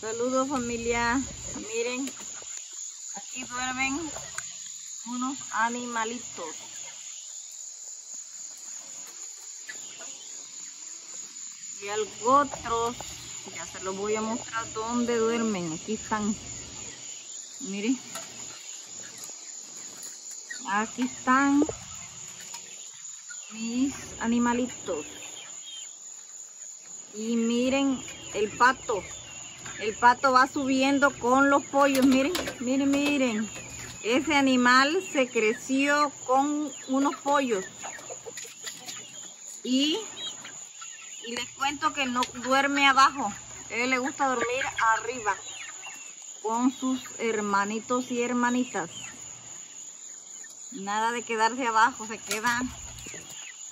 Saludos familia. Miren, aquí duermen unos animalitos. Y algo otros, ya se los voy a mostrar dónde duermen. Aquí están. Miren. Aquí están mis animalitos. Y miren el pato. El pato va subiendo con los pollos. Miren, miren, miren. Ese animal se creció con unos pollos. Y, les cuento que no duerme abajo. Él le gusta dormir arriba. Con sus hermanitos y hermanitas. Nada de quedarse abajo. Se queda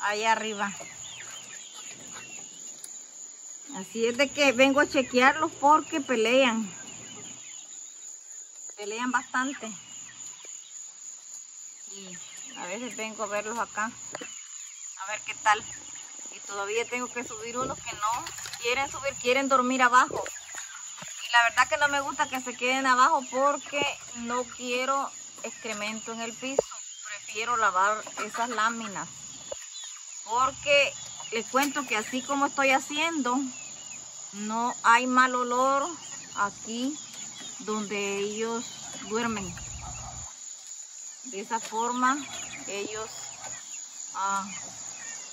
ahí arriba. Así es de que vengo a chequearlos porque pelean. Pelean bastante. Y a veces vengo a verlos acá. A ver qué tal. Y todavía tengo que subir unos que no quieren subir, quieren dormir abajo. Y la verdad que no me gusta que se queden abajo porque no quiero excremento en el piso. Prefiero lavar esas láminas. Porque les cuento que así como estoy haciendo, no hay mal olor aquí donde ellos duermen. De esa forma ellos ah,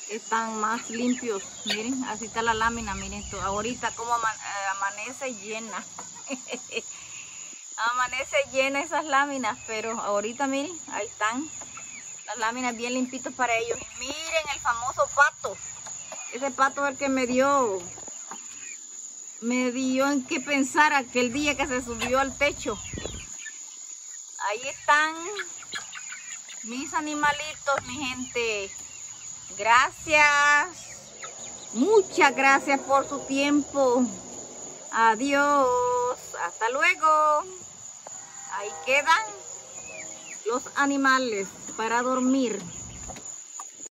están más limpios. Miren, así está la lámina. Miren, ahorita como eh, amanece llena. amanece llena esas láminas, pero ahorita miren, ahí están las láminas bien limpitas para ellos. miren el famoso pato. Ese pato es el que me dio me dio en qué pensar aquel día que se subió al techo. Ahí están mis animalitos, mi gente. Gracias. Muchas gracias por su tiempo. Adiós. Hasta luego. Ahí quedan los animales para dormir.